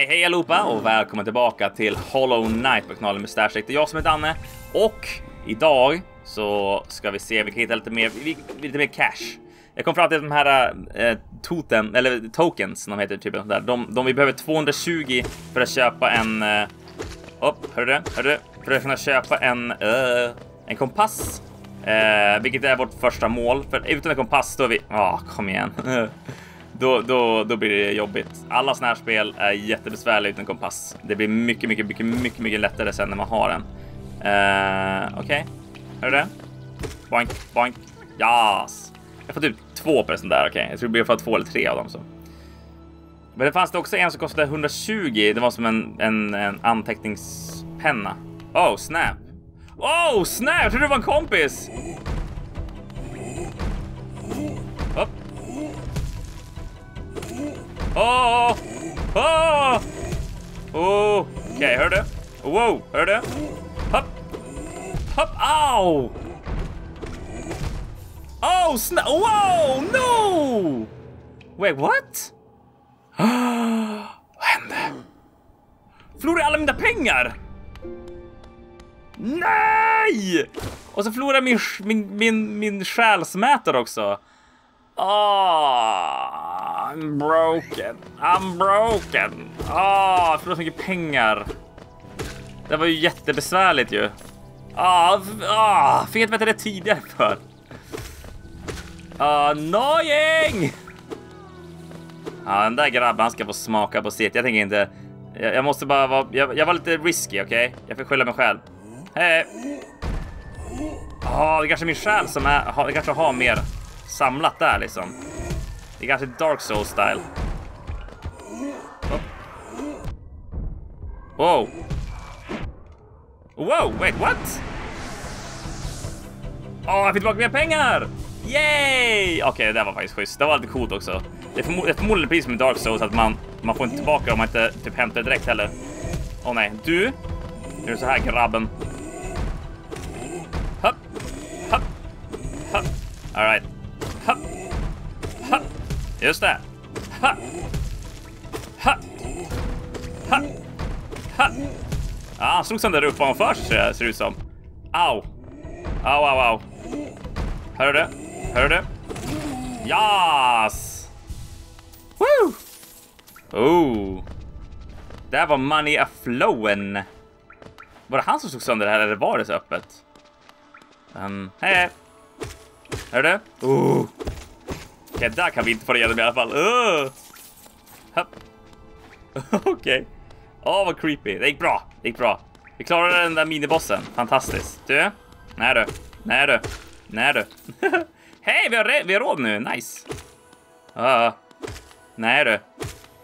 Hej hej allihopa och välkommen tillbaka till Hollow Knight på kanalen Mustache. Det är jag som är Danne och idag så ska vi se vi kan hitta lite mer, lite mer cash. Jag kom fram till de här eh, totem, eller tokens, de heter typ där. De, de vi behöver 220 för att köpa en... Eh, äh, oh, hörru du? Hörru du? För att kunna köpa en, eh, en kompass. Eh, vilket är vårt första mål. För utan en kompass då är vi... Ja, oh, kom igen. då, då, då blir det jobbigt. Alla såna här spel är jättebesvärliga utan kompass. Det blir mycket, mycket, mycket, mycket, mycket lättare sen när man har en. Uh, Okej, okay. hör du det? Boink, boink. Yes. Jag får typ två på sån där. Okej, okay. jag tror det blir för två eller tre av dem så. Men det fanns det också en som kostade 120. Det var som en, en, en anteckningspenna. Oh, snap. Oh, snap! Jag trodde det var en kompis. Upp. Åh! Åh! Okej, hör du? Wow, hör du? Hopp! Hopp! Au! Oh, snap! Wow! No! Wait, what? Vad hände? Förlorade alla mina pengar? Nej! Och så förlorade jag min, min, min, min själsmätare också. Oh, I'm broken. I'm broken. Ah, oh, förlorat så mycket pengar. Det var ju jättebesvärligt ju. Ah, ah, fick inte veta det tidigare för? Ah, annoying! Ja, den där grabben ska få smaka på sitt. Jag tänker inte. Jag, jag måste bara vara. Jag, jag var lite risky, okej? Okay? Jag får skylla mig själv. Hej! Ja, oh, det kanske är min själ som är. Det kanske har mer samlat där liksom. Det är kanske Dark Souls style. Oh. Wow. Wow, wait, what? Åh, oh, jag fick tillbaka mer pengar! Yay! Okej, okay, det där var faktiskt schysst. Det var lite coolt också. Det är, förmo det är förmodligen precis som i Dark Souls att man, man får inte tillbaka om man inte typ hämtar direkt heller. Åh oh, nej, du! Nu är det så här grabben. Hopp, hopp, hopp. All right. Ha! Ha! Just det. Ha! Ha! Ha! Ha! Ja, han slog sönder rupan först ser det ut som. Au! Au, au, au. Hör du det? Hör du det? Yes! Woo! Oh! Där var money a flowen. Var det han som slog sönder det här eller var det så öppet? Um, hej! Hör du? Oh. Okej, okay, där kan vi inte få igenom i alla fall. Uh. Okej. Okay. Åh, oh, vad creepy. Det gick bra. Det gick bra. Vi klarade den där minibossen. Fantastiskt. Du? Nej du. Nej du. Nej du. Hej, vi har, vi har råd nu. Nice. Uh. Nej du.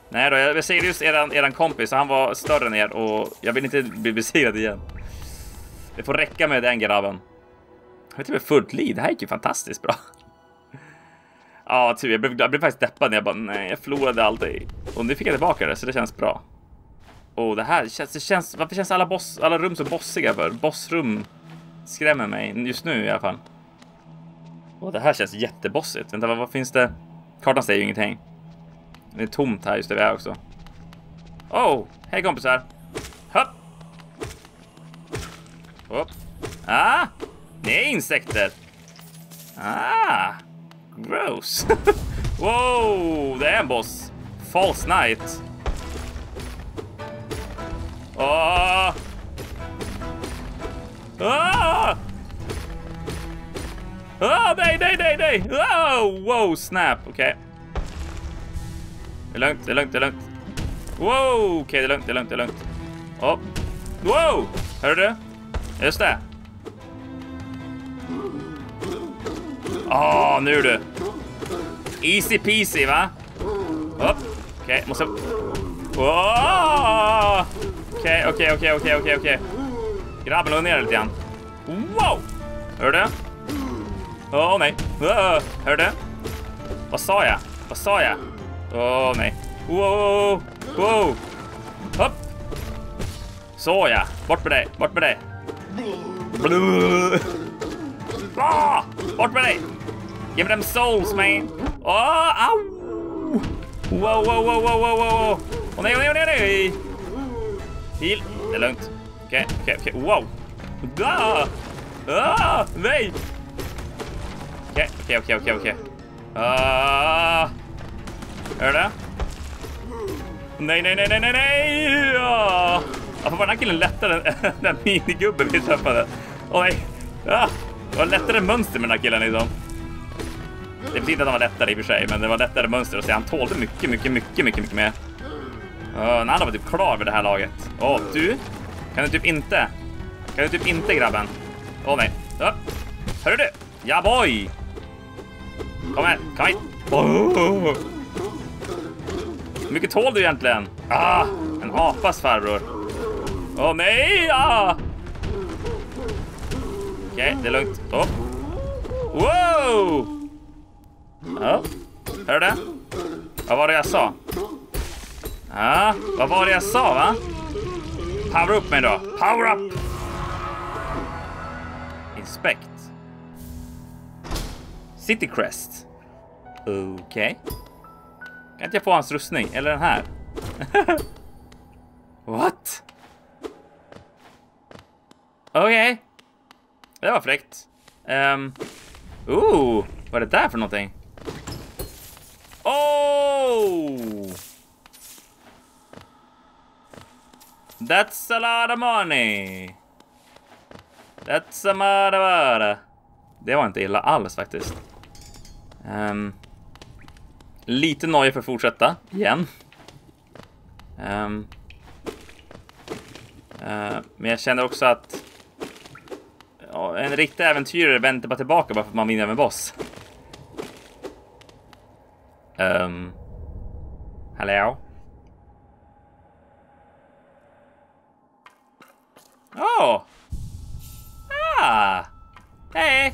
Nej då, jag besegrade just eran, eran kompis han var större än er och jag vill inte bli besegrad igen. Det får räcka med den grabben. Jag har inte fullt liv. Det här gick ju fantastiskt bra. Ja, tur. Jag blev, jag blev faktiskt deppad när jag bara, nej, jag förlorade alltid. Och nu fick jag tillbaka det, så det känns bra. Och det här känns, det känns, varför känns alla, boss, alla rum så bossiga för? Bossrum skrämmer mig, just nu i alla fall. Och det här känns jättebossigt. Vänta, vad, vad finns det? Kartan säger ju ingenting. Det är tomt här just där vi är också. Oh, hej kompisar. Hopp. Hopp. Ah, det är insekter. Ah, gross. wow, det är en boss. False Knight. Åh! Ah! Ah, nej, nej, nej, nej! Oh, wow, snap. Okej. Okay. Det är lugnt, det är lugnt, det är lugnt. Wow, okej, okay, det är lugnt, det är lugnt, det är lugnt. Oh. Wow! Hör du? Just det. Åh, oh, nu du. Easy peasy, va? Okej, okay, måste... Ah! Okej, okej, okej, okej, okej, okej. Grabben, lugna ner lite grann. Wow! Hör du? Åh, oh, nej. Uh, hör du? Vad sa jag? Vad sa jag? Åh, oh, nej. Wow! Wow! Hopp! Så ja. Bort med dig, bort med dig. Ah! Bort med dig! Give them souls, man! Oh, au! Wow, wow, wow, wow, wow, wow! Åh nej, åh nej, åh nej, nej! Heal. Det är lugnt. Okej, okej, okej. Wow! Ah! Ah! Nej! Okej, okej, okej, okej, okej. Ah! Hör du det? Nej, nej, nej, nej, nej, nej! Ah! Varför var den här killen lättare än den minigubben vi träffade? Åh nej! Ah! Det var lättare mönster med den här killen liksom. Det betyder att han var lättare i och för sig, men det var lättare mönster att se. Han tålde mycket, mycket, mycket, mycket, mycket mer. Uh, när han var typ klar vid det här laget. Åh, oh, du? Kan du typ inte? Kan du typ inte grabben? Åh oh, nej. Uh. Hörru du! Ja boy! Kom här, kom hit! Oh. Hur mycket tål du egentligen? Ah, en apas farbror. Åh oh, nej! Ah. Okej, okay, det är lugnt. Oh. Wow! Ja, hör du det? Vad var det jag sa? Ja, vad var det jag sa va? Power upp mig då. Power up! Inspect. City Crest. Okej. Okay. Kan inte jag få hans rustning? Eller den här? What? Okej. Okay. Det var fräckt. Um. Ooh, vad är det där för någonting? Oh! That's a lot of money. That's a lot of money. Det var inte illa alls faktiskt. Um, lite nöje för att fortsätta igen. Um, uh, men jag känner också att ja, en riktig äventyrare väntar bara tillbaka bara för att man vinner med boss. Um, hello? Oh! Ah! Hey!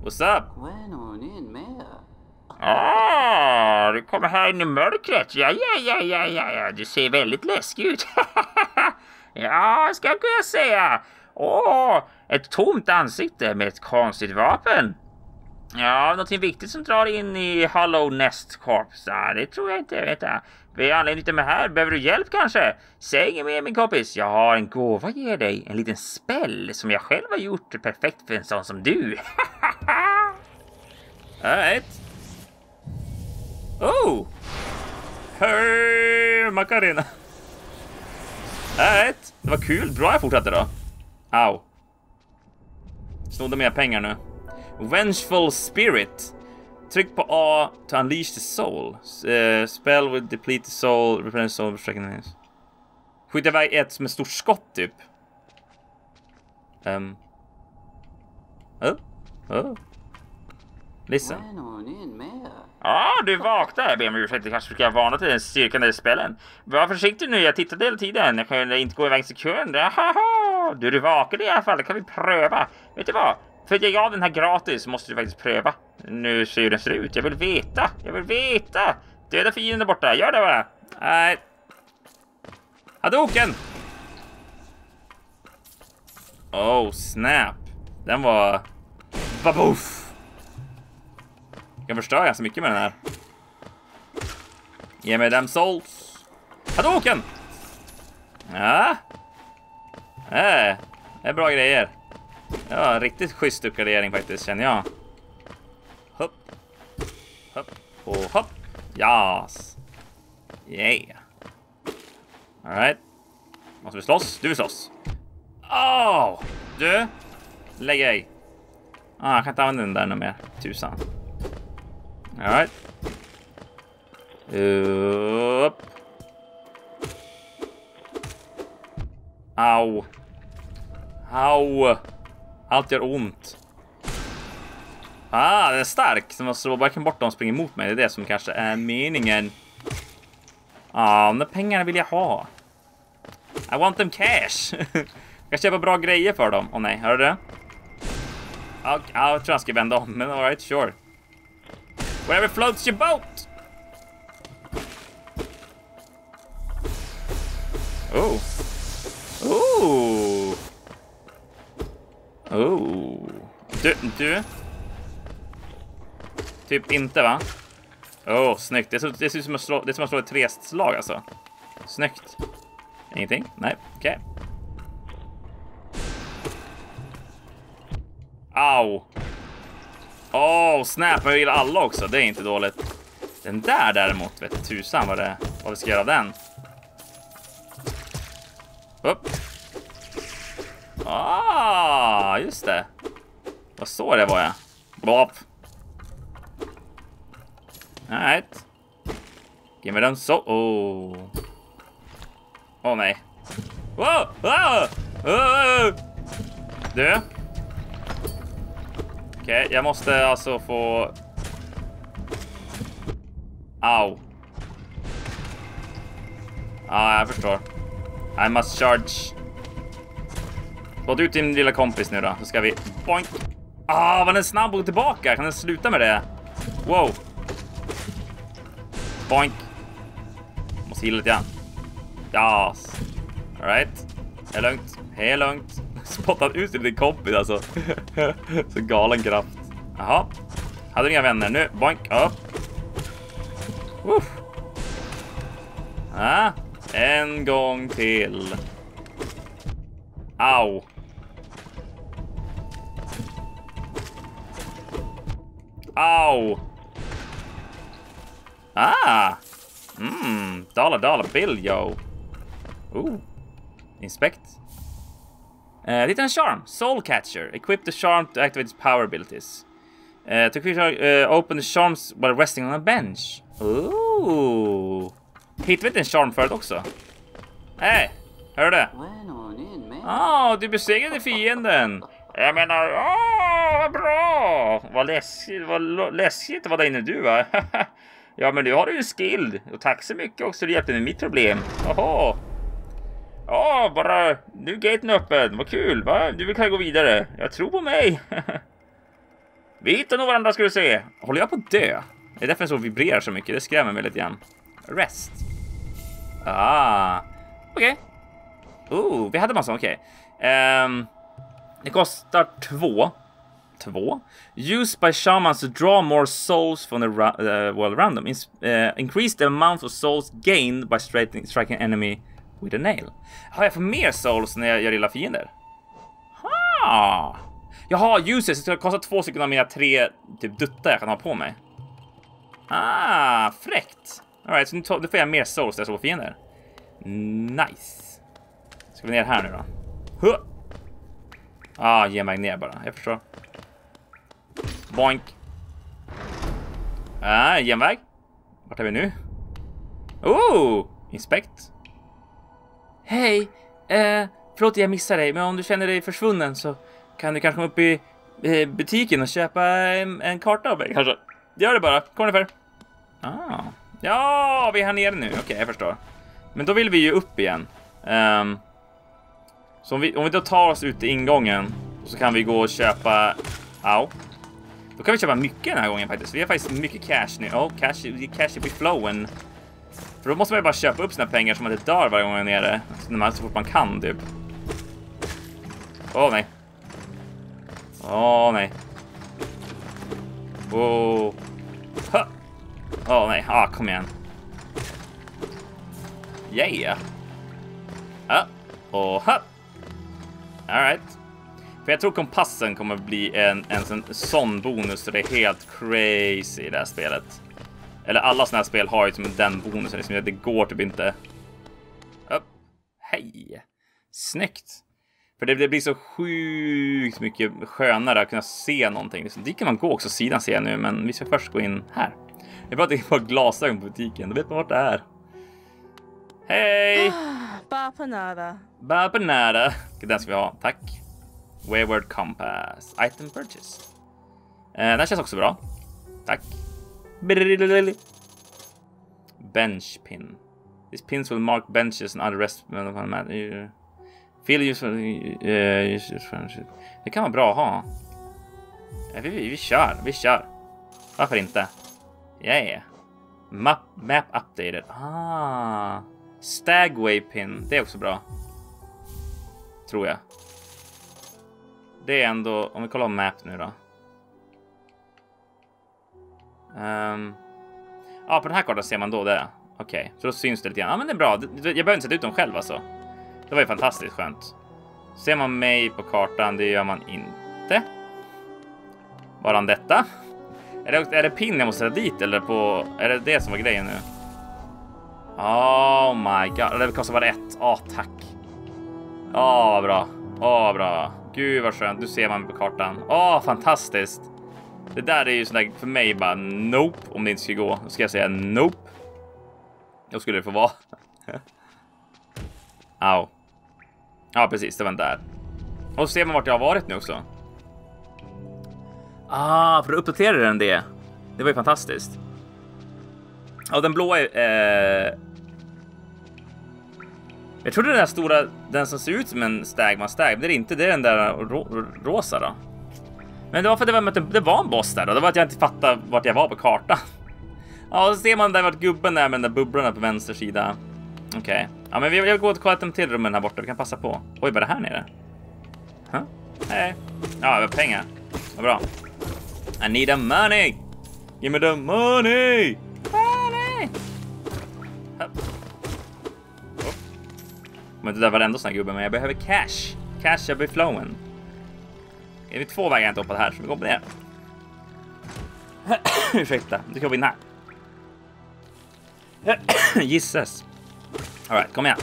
What's up? Bueno, in med. Ah, du kommer här in i mörkret. Ja, ja, ja, ja, ja, ja. Du ser väldigt läskig ut. ja, ska jag kunna säga. Åh, oh, ett tomt ansikte med ett konstigt vapen. Ja, någonting viktigt som drar in i Hollow Nest Corps. Ja, det tror jag inte. Vet jag. Vad är anledningen till mig här? Behöver du hjälp kanske? Säg inget mer min kompis. Jag har en gåva att ge dig. En liten spell som jag själv har gjort perfekt för en sån som du. Alright. Oh! Hej Macarena! Alright. Det var kul. Bra jag fortsatte då. Au. Snodde mer pengar nu. Vengeful Spirit. Tryck på A to unleash the soul. Uh, spell with deplete the soul, replenish soul, recognize. Skjuta iväg ett med stort skott typ. Um. Oh. Oh. Listen. Ja, ah, du vaknade. Jag ber om ursäkt. kanske ska varna till den styrkan i spelen. Var försiktig nu. Jag tittade hela tiden. Jag kunde inte gå iväg en sekund. Du, du vakade i alla fall. Det kan vi pröva. Vet du vad? För att jag den här gratis måste du faktiskt pröva. Nu ser hur den ser ut. Jag vill veta. Jag vill veta. Döda fienden där borta. Gör det bara. Nej. Hadoken! Oh, snap. Den var... Baboof! Jag förstör ganska mycket med den här. Ge mig dem souls. Hadoken! Ja. Äh, det är bra grejer. Ja, riktigt schysst uppgradering faktiskt känner jag. Hopp, hopp och hopp. Yes. Yeah. Alright. Måste vi slåss? Du vill slåss. Oh! Du! Lägg dig. Ah, jag kan inte använda den där något mer. Tusan. Alright. Upp. Au. Au. Allt gör ont. Ah, den är stark. Så man slår verkligen bort dem springer emot mig. Det är det som kanske är meningen. Ah, de där pengarna vill jag ha. I want them cash. jag kan köpa bra grejer för dem. Åh oh, nej, hör du det? Okay, jag tror jag ska vända om, men alright, sure. Whatever floats your boat! Oh. Oh. Oh. Du, du. Typ inte va? Åh, oh, snyggt. Det ser, det ser ut som att slå, det är som att slå ett treslag alltså. Snyggt. Ingenting? Nej, okej. Okay. Au! Åh, oh, snap! Jag gillar alla också. Det är inte dåligt. Den där däremot, vet tusan vad det vad vi ska göra av den. Upp. Ah, just det. Vad så det var jag. Blop. Alright. Give me them so... Oh. Åh oh, nej. Wow! Wow! Oh! Du. Okej, okay, jag måste alltså få... Au. Ja, ah, jag förstår. I must charge. Låt ut din lilla kompis nu då, så ska vi... Boink! Ah, vad den snabb och tillbaka! Kan den sluta med det? Wow! Boink! Måste gilla lite grann. Yes. Alright. Det är lugnt. Det är lugnt. Spottat ut din kompis alltså. Så galen kraft. Jaha. Hade du inga vänner nu? Boink. Upp. Uff. Ah, en gång till. Au. Au. Ah. Mm, dollar dollar bill yo. Ooh. Inspect. Uh, lite en charm. Soul catcher. Equip the charm to activate its power abilities. Uh, to uh, open the charms while resting on a bench. Ooh. Hittade vi inte en charm förut också? Hej! Hör du det? Ah, du besegrade fienden. Jag menar, åh, vad bra! Vad läskigt, vad läskigt var där inne du va? ja, men nu har du ju skill. Och tack så mycket också, du hjälpte med mitt problem. Jaha. Ja, bara nu är gaten öppen. Vad kul, va? Du kan gå vidare. Jag tror på mig. Vi hittar nog varandra ska du se. Håller jag på att dö? Det är därför så vibrerar så mycket. Det skrämmer mig lite grann. Rest. Ah, okej. Okay. Oh, vi hade massa, okej. Okay. Um, det kostar två. Två. Used by shamans to draw more souls from the uh, world random. In uh, eh, increase the amount of souls gained by striking, enemy with a nail. Har jag får mer souls när jag gör illa fiender? Ha! Jaha, uses. Det ska kosta två stycken av mina tre typ duttar jag kan ha på mig. Ah, fräckt. Alright, så nu, nu får jag mer souls när jag slår fiender. Nice. Ska vi ner här nu då? Huh. Ah, ge mig ner bara. Jag förstår. Boink. Ah, genväg. Vart är vi nu? Oh! Inspect. Hej! Eh, förlåt jag missade dig, men om du känner dig försvunnen så kan du kanske komma upp i eh, butiken och köpa en, en karta av mig kanske. Gör det bara. Kom ungefär. Ah. Ja, vi är här nere nu. Okej, okay, jag förstår. Men då vill vi ju upp igen. Um, så om vi, om vi då tar oss ut i ingången så kan vi gå och köpa... Au. Då kan vi köpa mycket den här gången faktiskt. Vi har faktiskt mycket cash nu. Oh, cash, cash be flowen. För då måste man ju bara köpa upp sina pengar så man inte dör varje gång man är nere. Så, så fort man kan typ. Åh oh, nej. Åh oh, nej. Åh. Åh oh, nej, ah, kom igen. Yeah. Ah, och ha. Alright. För jag tror kompassen kommer bli en, en sån, sån bonus så det är helt crazy i det här spelet. Eller alla såna här spel har ju som den bonusen, liksom, det går typ inte. Upp. Hej! Snyggt! För det, det, blir så sjukt mycket skönare att kunna se någonting. Liksom, dit kan man gå också, sidan ser jag nu, men vi ska först gå in här. Jag bara är på glasögon på butiken, då vet man vart det är. Hej! Ah. Bapanada. Bapanada. Den ska vi ha, tack. Wayward Compass. Item Purchase. Eh, den känns också bra. Tack. Bench pin. These pins will mark benches and other rest. Feel useful. Uh, det kan vara bra att ha. Eh, vi, vi, vi kör, vi kör. Varför inte? Yeah. Map, map updated. Ah. Stagway pin. Det är också bra. Tror jag. Det är ändå, om vi kollar map nu då. Um, ja, på den här kartan ser man då det. Okej, så då syns det lite grann. Ja, men det är bra. Jag behöver inte sätta ut dem själv alltså. Det var ju fantastiskt skönt. Ser man mig på kartan? Det gör man inte. Varan detta? Är det, är det pin jag måste sätta dit eller på? Är det det som var grejen nu? Oh my god, det kostar bara ett. Åh, tack. Åh, vad bra. Åh, bra. Gud vad skönt. Nu ser man på kartan. Åh, fantastiskt. Det där är ju sådär för mig bara nope om det inte skulle gå. Då ska jag säga nope. Då skulle det få vara. Au. Ja, precis. Det var den där. Och så ser man vart jag har varit nu också. Ah, för då uppdaterade den det. Det var ju fantastiskt. Ja, den blåa är... Eh... Jag trodde den där stora, den som ser ut som en Stagman Stag, men det är inte. Det är den där ro rosa då. Men det var för att det var, det var en boss där då. Det var att jag inte fattade vart jag var på kartan. Ja, och så ser man där vart gubben är med den där bubblorna på vänster sida. Okej. Okay. Ja, men vi vill gå och kolla ett till rummen här borta. Vi kan passa på. Oj, vad är det här nere? Huh? Hej. Ja, vi har pengar. Vad bra. I need a money. Give me the money. Oh. Men det där var ändå sån här gubbe, men jag behöver cash. Cash jag blir flowen. Är vi två vägar jag inte hoppat här, så vi går på det. Ursäkta, du kan vinna. in här. Gisses. Alright, kom igen.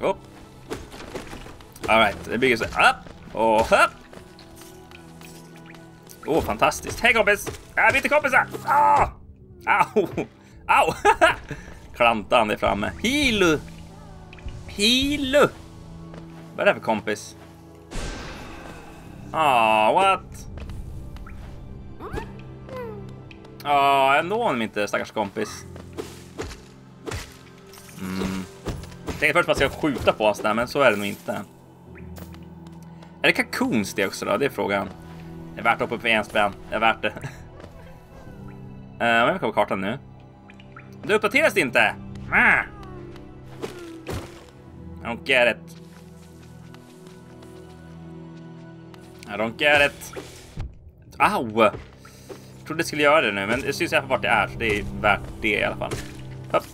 Upp. Alright, det bygger sig upp och upp. Åh, oh, fantastiskt. Hej kompis! Jag är inte kompisar! Ah! Au! Au! Klantade han framme. Hilu! Hilu! Vad är det för kompis? Ah, what? Ja, jag når honom inte, stackars kompis. Mm. Jag tänkte först att jag ska skjuta på oss där, men så är det nog inte. Är det kakons det också då? Det är frågan. Det är värt att hoppa upp för en spänn. Det är värt det. uh, jag på kartan nu. Det uppdateras inte! Ah. I don't get it. I don't get it. Au! Jag trodde det skulle göra det nu, men det syns i alla fall vart det är, så det är värt det i alla fall. Hopp.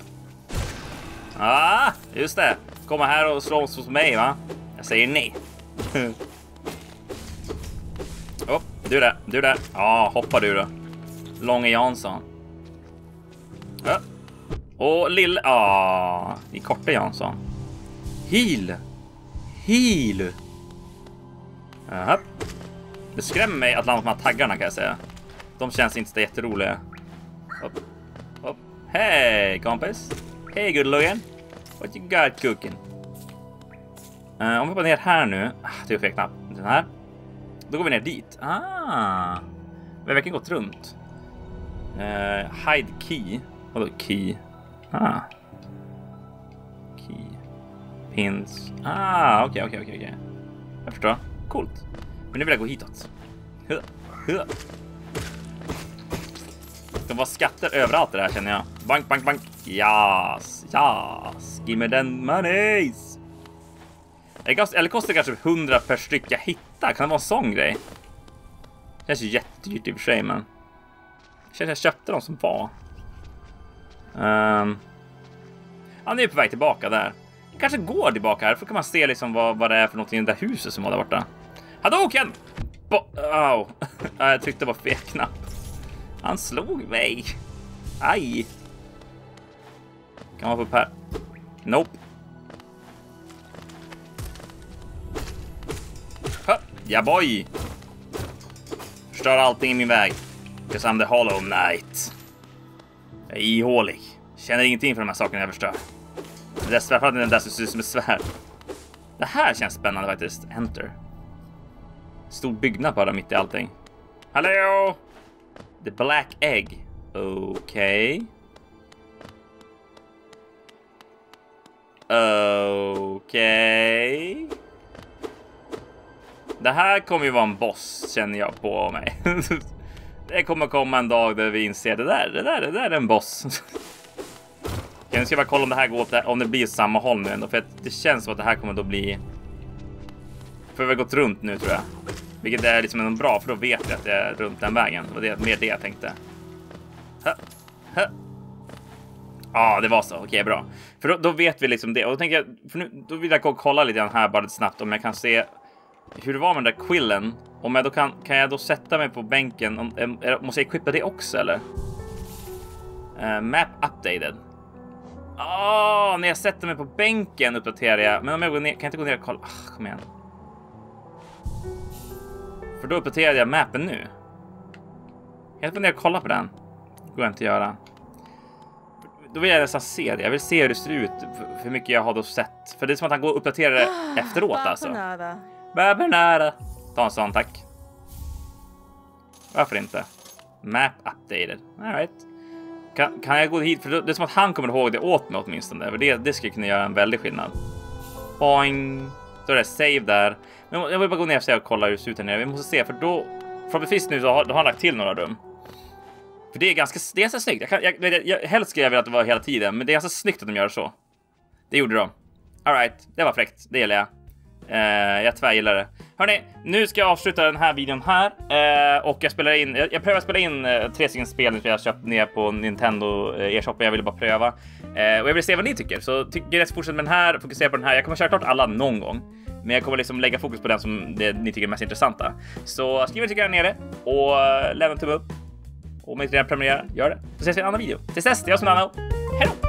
Ah, just det. Komma här och slåss hos mig, va? Jag säger nej. oh, du där, du där. Ja, ah, hoppa du då. Långe Jansson. Ja. Och lille... Ah, i korta Jansson. Heal. Heal. Jaha. Det skrämmer mig att landa på de här taggarna kan jag säga. De känns inte så jätteroliga. Upp. Upp. Hej kompis. Hej good looking. What you got cooking? Uh, om vi går ner här nu. Ah, det är fel knapp. Den här. Då går vi ner dit. Ah. Vi har verkligen gått runt. Uh, hide key. Vadå key? Ah. Key. Pins. Ah, okej, okay, okej, okay, okej, okay, Jag förstår. Coolt. Men nu vill jag gå hitåt. Det var skatter överallt det här känner jag. Bank, bank, bank. Yes, yes. Give me them monies. Eller kostar kanske 100 per styck jag hittar? Kan det vara en sån grej? Det känns ju jättedyrt i och för sig, men. Jag känner jag köpte dem som var. Um. Ja, är på väg tillbaka där. Jag kanske går tillbaka här, för kan man se liksom vad, vad det är för någonting i det där huset som var där borta. Hadoken! Bo oh. jag tryckte var fel knapp. Han slog mig. Aj. Kan man få upp här? Nope. Ja boy. Förstör allting i min väg. Because I'm the hollow knight. Jag är ihålig. Känner ingenting för de här sakerna jag förstör. Det är framförallt den där som ser ut som ett svärd. Det här känns spännande faktiskt. Enter. Stor byggnad bara mitt i allting. Hallå! The Black Egg. Okej. Okay. Okej. Okay. Det här kommer ju vara en boss känner jag på mig. det kommer komma en dag där vi inser det där, det där, det där är en boss. Jag ska bara kolla om det här går åt, om det blir samma håll nu ändå, för det känns som att det här kommer då bli. För vi har gått runt nu tror jag, vilket är liksom bra, för då vet jag att det är runt den vägen. Det var det, mer det jag tänkte. Ja, ah, Ja, det var så. Okej, bra. För då, då vet vi liksom det. Och då tänker jag, för nu, då vill jag kolla lite grann här bara lite snabbt om jag kan se hur det var med den där quillen. Om jag då kan, kan jag då sätta mig på bänken? Om, är- måste jag equippa det också eller? Eh, map updated. Ah, när jag sätter mig på bänken uppdaterar jag. Men om jag går ner, kan jag inte gå ner och kolla? Ah, kom igen. För då uppdaterade jag mappen nu. Kan jag inte gå ner och kolla på den? Det går inte att göra. Då vill jag nästan se det. Jag vill se hur det ser ut. Hur mycket jag har då sett. För det är som att han går och uppdaterar det efteråt alltså. Babanada. Babernära. Ta en sån tack. Varför inte? Map updated. Alright. Kan, kan jag gå hit? För det är som att han kommer ihåg det åt mig åtminstone. För det, det skulle kunna göra en väldig skillnad. Boing. Då är det save där. Men jag vill bara gå ner och se och kolla hur det ser ut här nere. Vi måste se för då. Förhoppningsvis nu så har, då har han lagt till några rum. För det är ganska, det är ganska snyggt. Jag kan, jag, jag, jag, helst skulle jag vilja att det var hela tiden, men det är ganska snyggt att de gör så. Det gjorde de. Alright, det var fräckt. Det gillar jag. Eh, jag tvärgillar det. Hörni, nu ska jag avsluta den här videon här eh, och jag spelar in. Jag, jag prövar spela in eh, tre stycken spel som jag har köpt ner på Nintendo eh, e-shoppen. Jag ville bara pröva eh, och jag vill se vad ni tycker. Så tycker jag fortsätta med den här, fokusera på den här. Jag kommer köra klart alla någon gång, men jag kommer liksom lägga fokus på den som det, ni tycker är mest intressanta. Så skriv vad ni tycker här nere och eh, lämna en tumme upp. Och om ni inte redan prenumererar, gör det. Så ses vi i en annan video. Tills dess, det är jag som är Nano. Hej då!